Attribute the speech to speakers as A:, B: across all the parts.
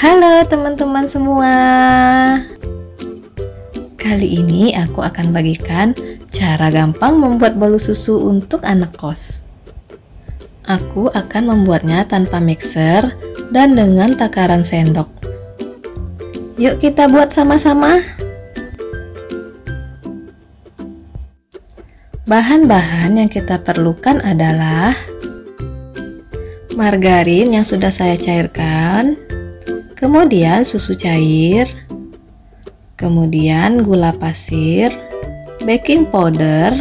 A: Halo teman-teman semua. Kali ini aku akan bagikan cara gampang membuat bolu susu untuk anak kos. Aku akan membuatnya tanpa mixer dan dengan takaran sendok. Yuk kita buat sama-sama. Bahan-bahan yang kita perlukan adalah margarin yang sudah saya cairkan, kemudian susu cair, kemudian gula pasir, baking powder,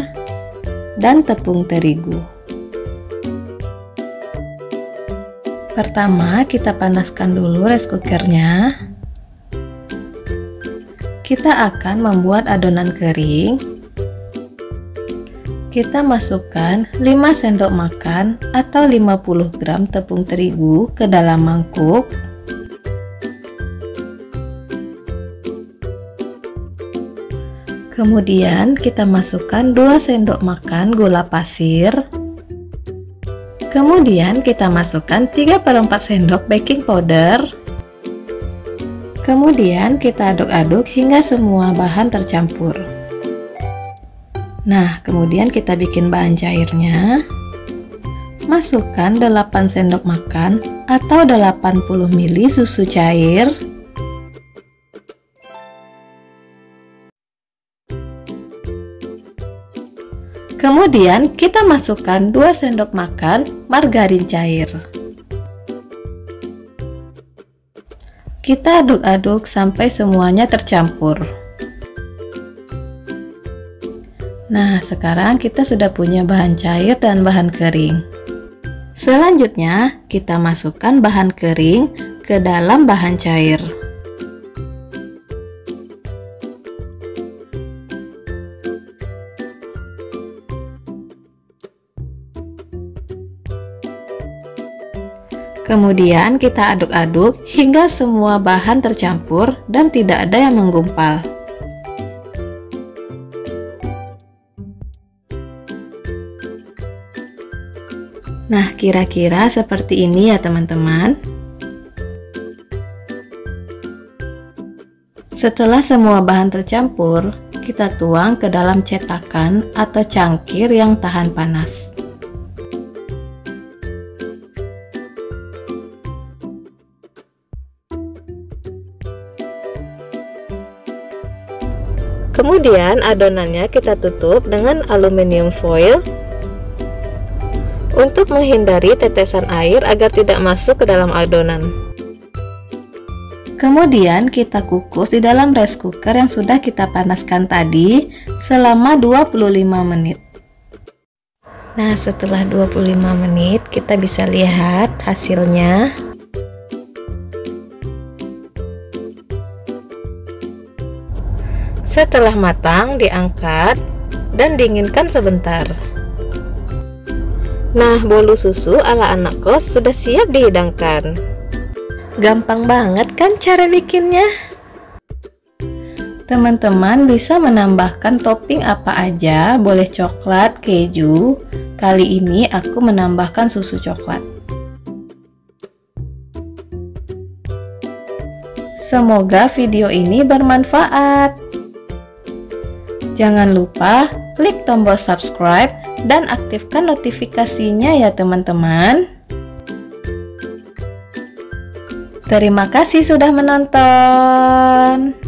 A: dan tepung terigu. Pertama, kita panaskan dulu rice cookernya. Kita akan membuat adonan kering kita masukkan 5 sendok makan atau 50 gram tepung terigu ke dalam mangkuk kemudian kita masukkan 2 sendok makan gula pasir kemudian kita masukkan 3 per 4 sendok baking powder kemudian kita aduk-aduk hingga semua bahan tercampur Nah, kemudian kita bikin bahan cairnya. Masukkan 8 sendok makan atau 80 ml susu cair. Kemudian kita masukkan 2 sendok makan margarin cair. Kita aduk-aduk sampai semuanya tercampur. Nah, sekarang kita sudah punya bahan cair dan bahan kering. Selanjutnya, kita masukkan bahan kering ke dalam bahan cair. Kemudian kita aduk-aduk hingga semua bahan tercampur dan tidak ada yang menggumpal. Nah, kira-kira seperti ini ya teman-teman. Setelah semua bahan tercampur, kita tuang ke dalam cetakan atau cangkir yang tahan panas. Kemudian adonannya kita tutup dengan aluminium foil untuk menghindari tetesan air agar tidak masuk ke dalam adonan. Kemudian kita kukus di dalam rice cooker yang sudah kita panaskan tadi selama 25 menit. Nah, setelah 25 menit kita bisa lihat hasilnya. Setelah matang, diangkat dan dinginkan sebentar. Nah, bolu susu ala anak kos sudah siap dihidangkan. Gampang banget kan cara bikinnya? Teman-teman bisa menambahkan topping apa aja, boleh coklat, keju. Kali ini aku menambahkan susu coklat. Semoga video ini bermanfaat. Jangan lupa klik tombol subscribe dan aktifkan notifikasinya ya teman-teman. Terima kasih sudah menonton.